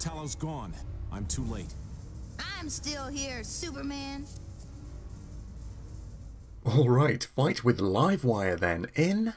Metallo's gone. I'm too late. I'm still here, Superman. Alright, fight with Livewire then, in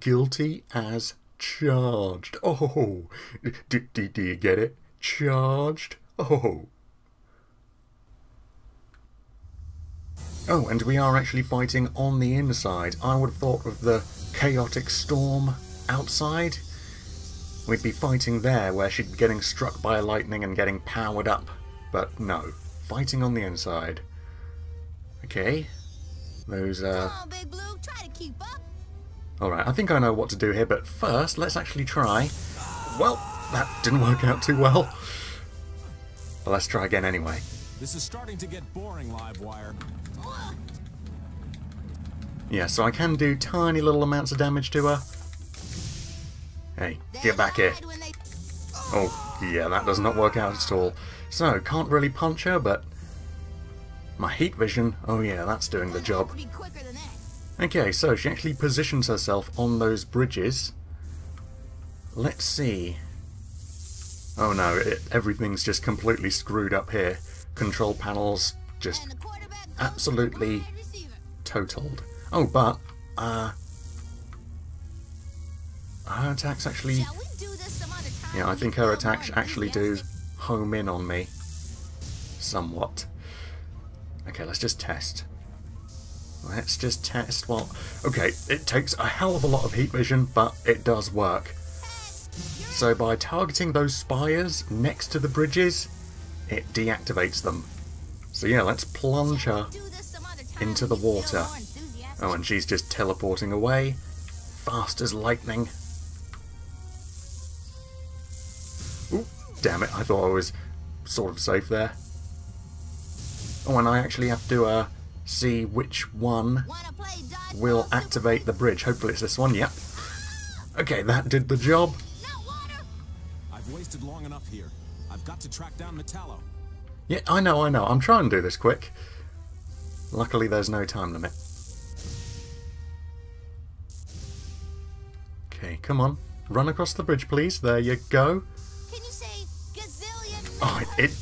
Guilty as Charged. Oh, do, do, do you get it? Charged? Oh. Oh, and we are actually fighting on the inside. I would have thought of the chaotic storm outside. We'd be fighting there where she'd be getting struck by lightning and getting powered up. But no, fighting on the inside. Okay. Those, uh... Come on, Big Blue, try to keep up. Alright, I think I know what to do here, but first, let's actually try... Well, that didn't work out too well. But let's try again anyway. This is starting to get boring, Livewire. Yeah, so I can do tiny little amounts of damage to her. Hey, get back here. Oh, yeah, that does not work out at all. So, can't really punch her, but... My heat vision, oh yeah, that's doing the job. Okay, so she actually positions herself on those bridges. Let's see. Oh no, it, everything's just completely screwed up here. Control panels just absolutely totaled. Oh, but, uh... Her attacks actually... Shall we do this some other time? Yeah, I think her attacks actually do home in on me. Somewhat. Okay, let's just test. Let's just test. Well, okay, it takes a hell of a lot of heat vision, but it does work. So by targeting those spires next to the bridges, it deactivates them. So yeah, let's plunge her. Do this some other time into the water. Oh, and she's just teleporting away. Fast as lightning. Damn it, I thought I was sort of safe there. Oh, and I actually have to uh, see which one Wanna play dodgeball, will activate the bridge. Hopefully it's this one, yep. Okay, that did the job. I've wasted long enough here. I've got to track down Metallo. Yeah, I know, I know. I'm trying to do this quick. Luckily there's no time limit. Okay, come on. Run across the bridge, please. There you go. Oh, it, it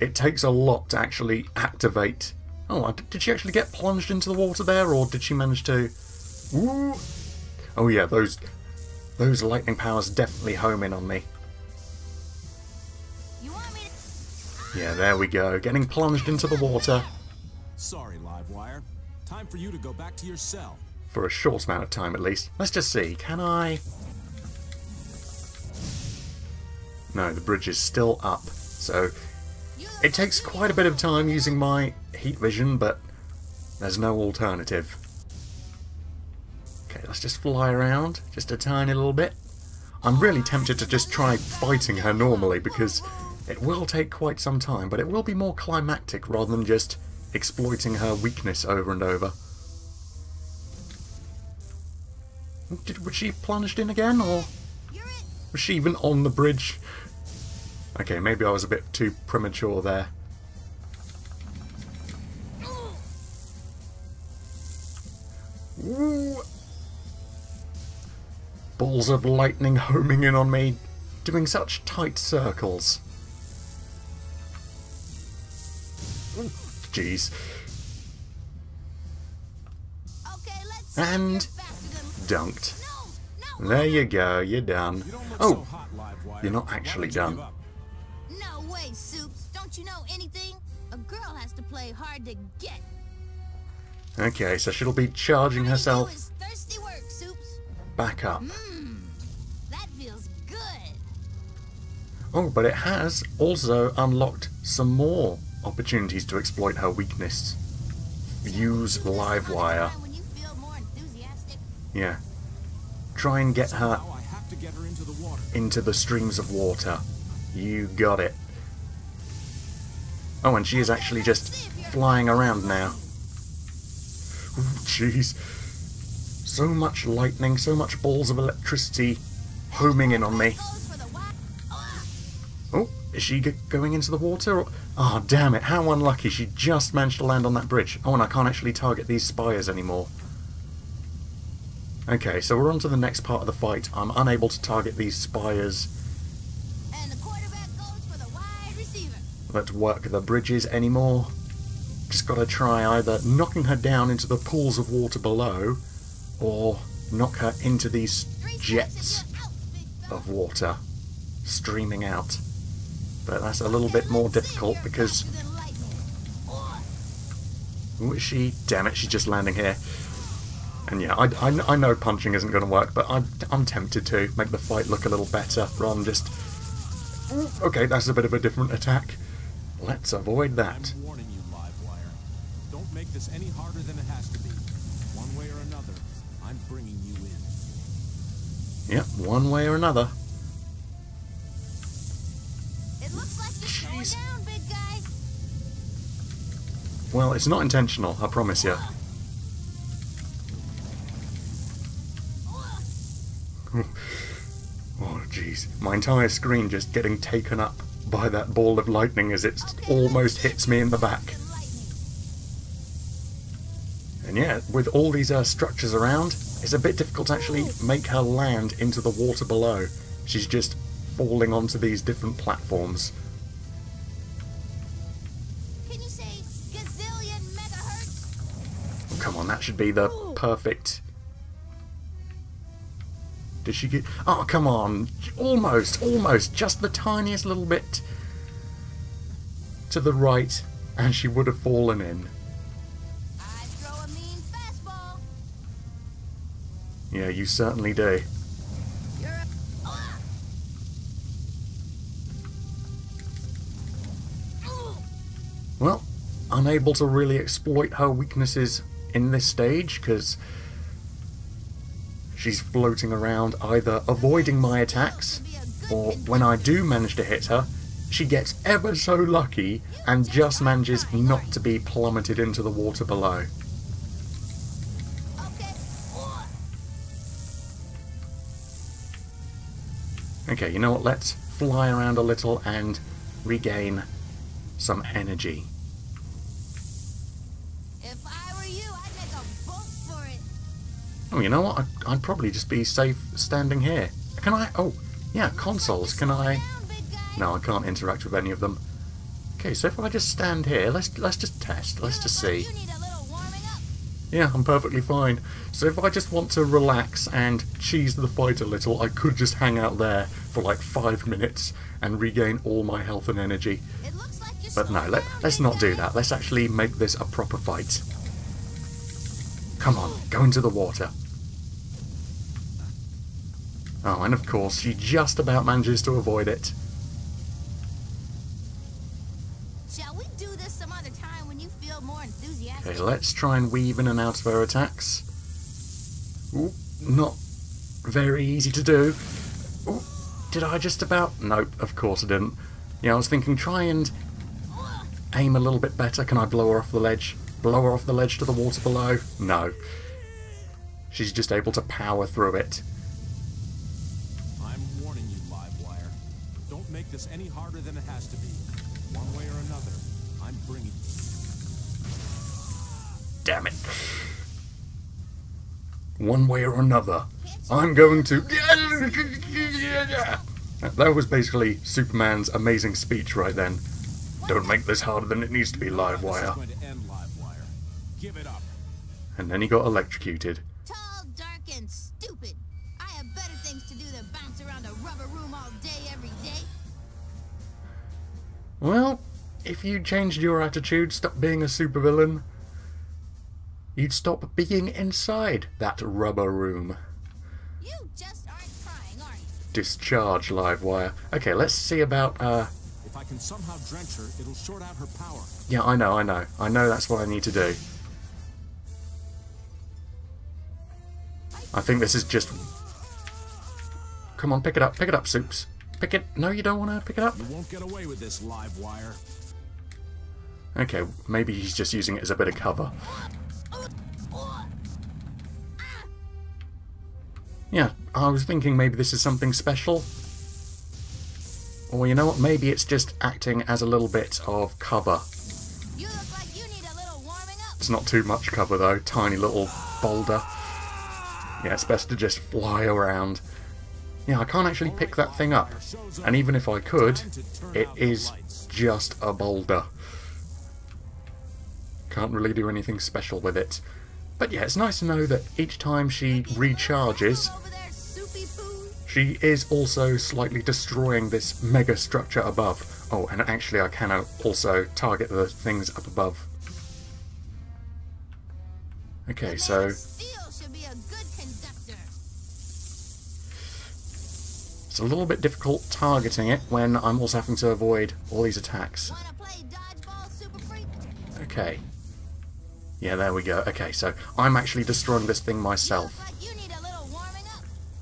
it takes a lot to actually activate. Oh, did she actually get plunged into the water there, or did she manage to? Ooh. Oh yeah, those those lightning powers definitely home in on me. You want me to? Yeah, there we go. Getting plunged into the water Sorry, Livewire. Time for you to go back to your cell. for a short amount of time at least. Let's just see. Can I? No, the bridge is still up. So It takes quite a bit of time using my heat vision, but there's no alternative. Okay, let's just fly around, just a tiny little bit. I'm really tempted to just try fighting her normally because it will take quite some time, but it will be more climactic rather than just exploiting her weakness over and over. Did, was she plunged in again, or was she even on the bridge? Okay, maybe I was a bit too premature there. Ooh. Balls of lightning homing in on me, doing such tight circles. Ooh, Jeez. Okay, let's. And- you're faster than- Dunked. No, no, There you go, you're done. You Oh, so hot, you're not actually don't done. Play hard to get. okay, so she'll be charging All you do herself thirsty work, Soups. back up. Hmm, that feels good. Oh, but it has also unlocked some more opportunities to exploit her weakness. Use Do this some other Livewire. time When you feel more enthusiastic. Yeah. Try and get her Now I have to get her into the into the streams of water. You got it. Oh, and she is actually just flying around now. Jeez. So much lightning, so much balls of electricity homing in on me. Goes for the wi- Oh, is she g- going into the water? Or... Oh, damn it, how unlucky. She just managed to land on that bridge. Oh, and I can't actually target these spires anymore. Okay, so we're on to the next part of the fight. I'm unable to target these spires. The quarterback goes for the wide let's work the bridges anymore. Just gotta try either knocking her down into the pools of water below, or knock her into these jets of water streaming out. But that's a little bit more difficult because... Ooh, she? Damn it, she's just landing here. And yeah, I, I, I know punching isn't going to work, but I'm, I'm tempted to make the fight look a little better than just... Okay, that's a bit of a different attack. Let's avoid that. Make this any harder than it has to be. One way or another, I'm bringing you in. Yep, one way or another. It looks like you're going down, big guy. Well, it's not intentional, I promise you. Oh, jeez. My entire screen just getting taken up by that ball of lightning as it almost hits me in the back. And yeah, with all these uh, structures around, it's a bit difficult to actually make her land into the water below. She's just falling onto these different platforms. Can you say gazillion megahertz? Oh, come on, that should be the perfect. Did she get. Oh, come on! Almost, almost, just the tiniest little bit to the right, and she would have fallen in. Yeah, you certainly do. Well, unable to really exploit her weaknesses in this stage because she's floating around either avoiding my attacks or when I do manage to hit her, she gets ever so lucky and just manages not to be plummeted into the water below. Okay, you know what? Let's fly around a little and regain some energy. If I were you, I'd make a bolt for it. Oh, you know what? I'd, I'd probably just be safe standing here. Can I? Oh, yeah, consoles. Can I? Down, big guy. No, I can't interact with any of them. Okay, so if I just stand here, let's let's just test. Let's just see. You need a little warming up. Yeah, I'm perfectly fine. So if I just want to relax and cheese the fight a little, I could just hang out there for like five minutes and regain all my health and energy. Like But no, let, let's not do that. Let's actually make this a proper fight. Come on, go into the water. Oh, and of course, she just about manages to avoid it. Shall we do this some other time when you feel more enthusiastic? Okay, let's try and weave in and out of her attacks. Ooh, not very easy to do. Did I just about? Nope, of course I didn't. Yeah, I was thinking try and aim a little bit better. Can I blow her off the ledge? Blow her off the ledge to the water below? No. She's just able to power through it. I'm warning you, Livewire. Don't make this any harder than it has to be. One way or another, I'm bringing. you. Damn it. One way or another, I'm going to. That was basically Superman's amazing speech right then. Don't make this harder than it needs to be, This is Livewire. going to end, Livewire. Give it up. And then he got electrocuted. Tall, dark, and stupid. I have better things to do than bounce around a rubber room all day, every day. Well, if you changed your attitude, stop being a supervillain, you'd stop being inside that rubber room. You just aren't trying, are you? Discharge, Livewire. Okay, let's see about, uh, If I can somehow drench her, it'll short out her power. Yeah, I know, I know. I know that's what I need to do. I think this is just... Come on, pick it up, pick it up, Soups. Pick it... No, you don't want to pick it up? You won't get away with this, Livewire. Okay, maybe he's just using it as a bit of cover. I was thinking maybe this is something special. Or you know what, maybe it's just acting as a little bit of cover. You look like you need a little warming up. It's not too much cover though, tiny little boulder. Yeah, it's best to just fly around. Yeah, I can't actually pick that thing up. And even if I could, it is just a boulder. Can't really do anything special with it. But yeah, it's nice to know that each time she recharges, she is also slightly destroying this mega structure above. Oh, and actually I can also target the things up above. Okay, so Steel should be a good conductor. it's a little bit difficult targeting it when I'm also having to avoid all these attacks. Wanna play dodgeball, super freak? Okay. Yeah, there we go. Okay, so I'm actually destroying this thing myself.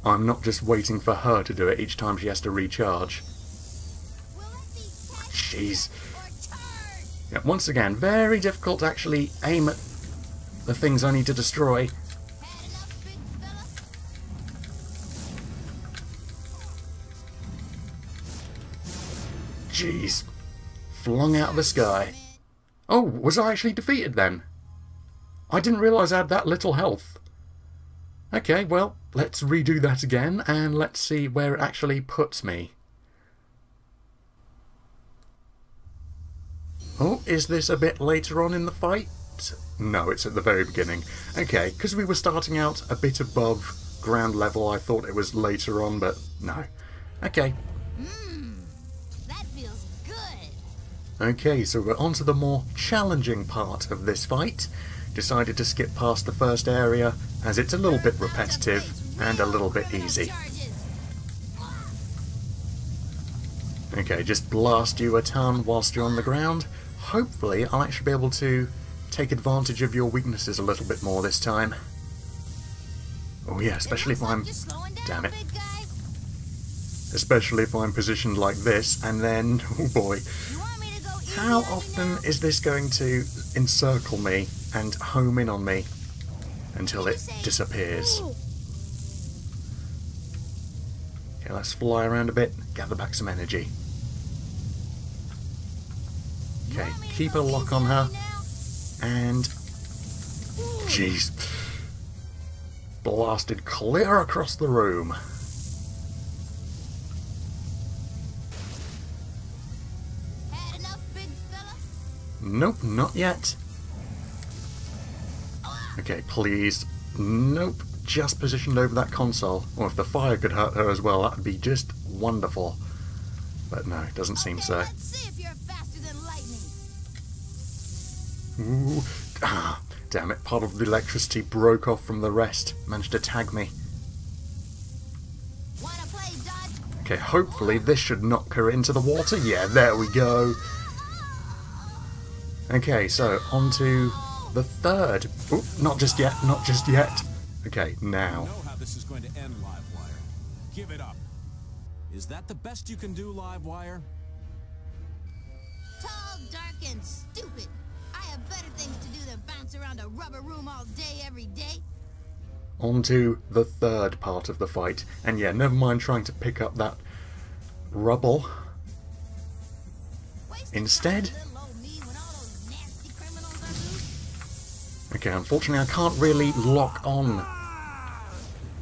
I'm not just waiting for her to do it each time she has to recharge. Jeez. Yeah, once again, very difficult to actually aim at the things I need to destroy. Jeez. Flung out of the sky. Oh, was I actually defeated then? I didn't realise I had that little health. Okay, well, let's redo that again and let's see where it actually puts me. Oh, is this a bit later on in the fight? No, it's at the very beginning. Okay, because we were starting out a bit above ground level, I thought it was later on, but no. Okay, hmm, That feels good. Okay, so we're on to the more challenging part of this fight. Decided to skip past the first area as it's a little bit repetitive and a little bit easy. Okay, just blast you a ton whilst you're on the ground. Hopefully I'll actually be able to take advantage of your weaknesses a little bit more this time. Oh yeah, especially if I'm... Damn it. Especially if I'm positioned like this and then... Oh boy. How often is this going to encircle me and home in on me until it disappears? Okay, let's fly around a bit, gather back some energy. Okay, keep a lock on her, and jeez, blasted clear across the room. Nope, not yet. Okay, please. Nope, just positioned over that console. Or if the fire could hurt her as well, that would be just wonderful. But no, it doesn't seem Okay, so. Let's see if you're faster than lightning. Ooh, ah, damn it, part of the electricity broke off from the rest. Managed to tag me. Wanna play dodge? Okay, hopefully this should knock her into the water. Yeah, there we go. Okay, so on to the third. Oop, not just yet, not just yet. Okay, I now. know how this is going to end, Livewire. Give it up. Is that the best you can do, Livewire? Tall, dark, and stupid. I have better things to do than bounce around a rubber room all day, every day. On to the third part of the fight. And yeah, never mind trying to pick up that rubble. Waste Instead- Okay, unfortunately I can't really lock on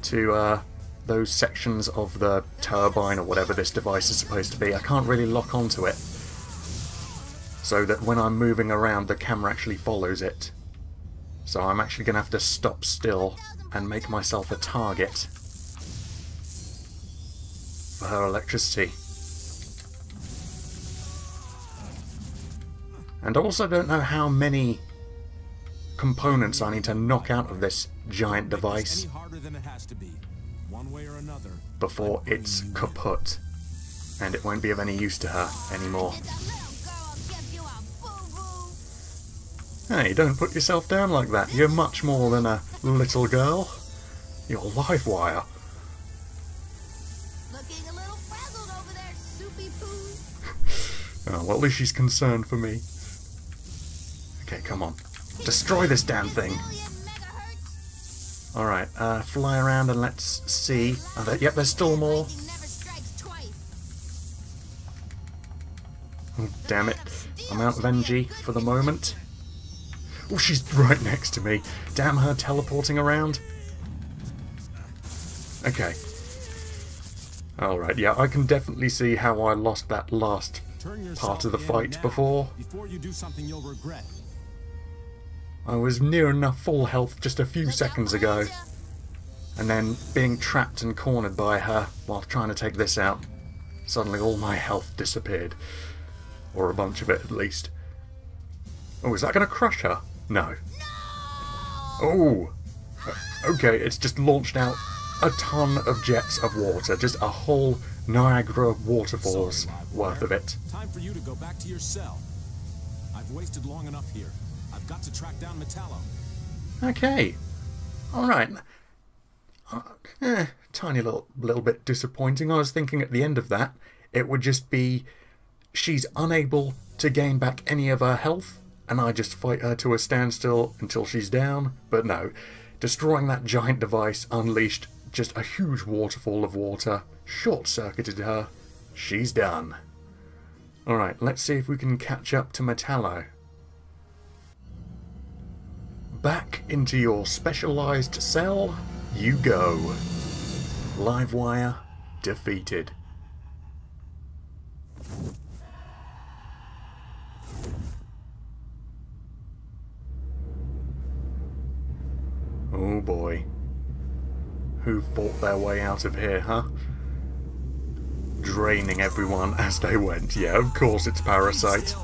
to uh, those sections of the turbine or whatever this device is supposed to be. I can't really lock onto it so that when I'm moving around the camera actually follows it. So I'm actually going to have to stop still and make myself a target for her electricity. And I also don't know how many components I need to knock out of this giant device Any harder than it has to be. One way or another. before it's kaput. And it won't be of any use to her anymore. Did the little girl give you a boo-boo? Hey, don't put yourself down like that. You're much more than a little girl. You're Livewire. Looking a little frazzled over there, soupy poo. Oh, well, at least she's concerned for me. Okay, come on. Destroy this damn thing. Alright, uh, fly around and let's see. Oh, there, yep, there's still more. Lightning never strikes twice. Oh, damn it. I'm out of energy for the moment. Oh, she's right next to me. Damn her teleporting around. Okay. Alright, yeah, I can definitely see how I lost that last part of the fight before. Before you do something you'll regret. I was near enough full health just a few seconds ago, and then being trapped and cornered by her while trying to take this out, suddenly all my health disappeared. Or a bunch of it at least. Oh, is that going to crush her? No. no! Oh! Uh, Okay, it's just launched out a ton of jets of water, just a whole Niagara waterfalls Sorry, worth of it. Time for you to go back to your cell. I've wasted long enough here. I've got to track down Metallo. Okay. Alright. Uh, eh, tiny little, little bit disappointing. I was thinking at the end of that, it would just be she's unable to gain back any of her health, and I just fight her to a standstill until she's down. But no, destroying that giant device unleashed just a huge waterfall of water, short circuited her. She's done. Alright, let's see if we can catch up to Metallo. Back into your specialized cell you go. Livewire defeated. Oh boy. Who fought their way out of here, huh? Draining everyone as they went. Yeah, of course it's Parasite.